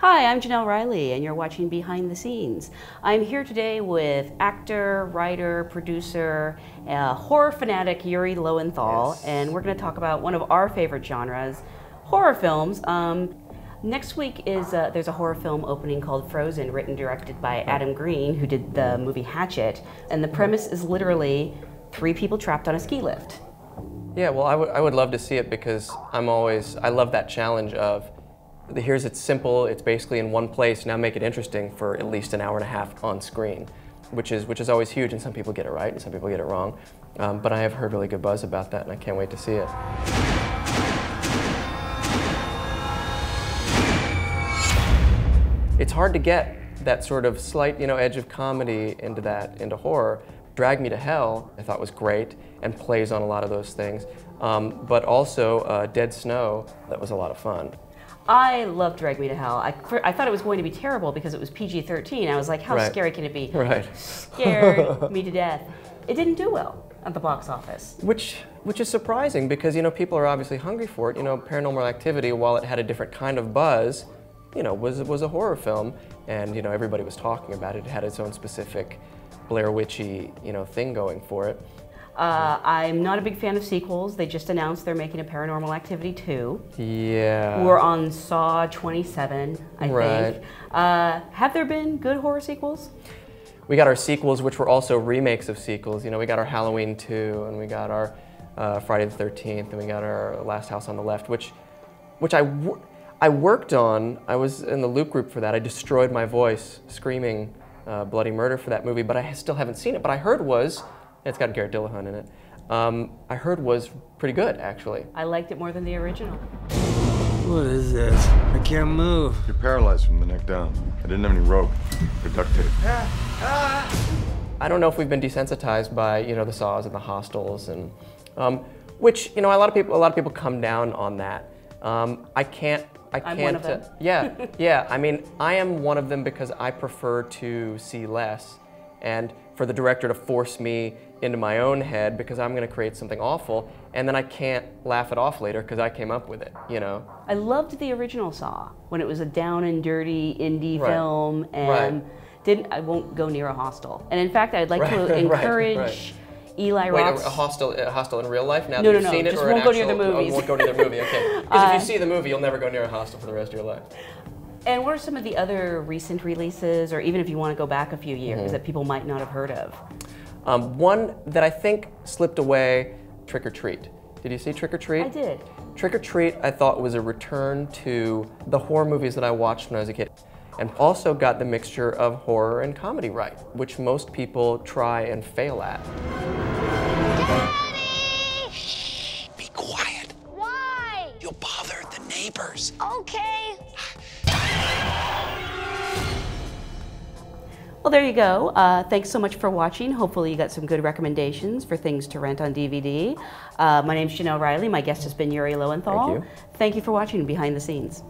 Hi, I'm Jenelle Riley, and you're watching Behind the Scenes. I'm here today with actor, writer, producer, uh, horror fanatic Yuri Lowenthal, Yes. and we're going to talk about one of our favorite genres, horror films. Um, next week is uh, there's a horror film opening called Frozen, written directed by Adam Green, who did the movie Hatchet, and the premise is literally three people trapped on a ski lift. Yeah, well, I would, I would love to see it because I'm always, I love that challenge of here's it's simple, it's basically in one place, now make it interesting for at least an hour and a half on screen, which is, which is always huge, and some people get it right and some people get it wrong. Um, but I have heard really good buzz about that, and I can't wait to see it. It's hard to get that sort of slight, you know, edge of comedy into that, into horror. Drag Me to Hell, I thought was great and plays on a lot of those things. Um, but also uh, Dead Snow, that was a lot of fun. I loved Drag Me to Hell. I, I thought it was going to be terrible because it was PG 13. I was like, how Right. scary can it be? Right. Scared me to death. It didn't do well at the box office. Which, which is surprising because, you know, people are obviously hungry for it. You know, Paranormal Activity, while it had a different kind of buzz, you know, was, was a horror film. And, you know, everybody was talking about it. It had its own specific Blair Witchy, you know, thing going for it. Uh, I'm not a big fan of sequels. They just announced they're making a Paranormal Activity 2. Yeah. We're on Saw 27, I Right. think. Uh, have there been good horror sequels? We got our sequels, which were also remakes of sequels. You know, we got our Halloween 2, and we got our uh, Friday the 13th, and we got our Last House on the Left, which, which I, wor- I worked on. I was in the loop group for that. I destroyed my voice screaming uh, bloody murder for that movie, but I still haven't seen it. But I heard was, it's got Garrett Dillahunt in it. Um, I heard was pretty good, actually. I liked it more than the original. What is this? I can't move. You're paralyzed from the neck down. I didn't have any rope or duct tape. I don't know if we've been desensitized by you know the saws and the hostels and um, which you know a lot of people a lot of people come down on that. Um, I can't. I I'm can't. one of uh, them. yeah, yeah. I mean, I am one of them because I prefer to see less, and for the director to force me into my own head because I'm going to create something awful, and then I can't laugh it off later because I came up with it. You know. I loved the original Saw when it was a down and dirty indie Right. film and Right. didn't I won't go near a hostel. And in fact, I'd like Right, to encourage right. Eli Wait, Roth's a, hostel, a hostel in real life? Now No, that no, you've no, seen it, just or won't go near the actual- oh, won't go near the movie. Okay. Because if you uh, see the movie, you'll never go near a hostel for the rest of your life. And what are some of the other recent releases, or even if you want to go back a few years, Mm-hmm. that people might not have heard of? Um, one that I think slipped away, Trick or Treat. Did you see Trick or Treat? I did. Trick or Treat, I thought was a return to the horror movies that I watched when I was a kid, and also got the mixture of horror and comedy right, which most people try and fail at. Daddy, Be quiet. Why? You'll bother the neighbors. Okay. Well, there you go. Uh, thanks so much for watching. Hopefully, you got some good recommendations for things to rent on DVD. Uh, my name's Jenelle Riley. My guest has been Yuri Lowenthal. Thank you. Thank you for watching Behind the Scenes.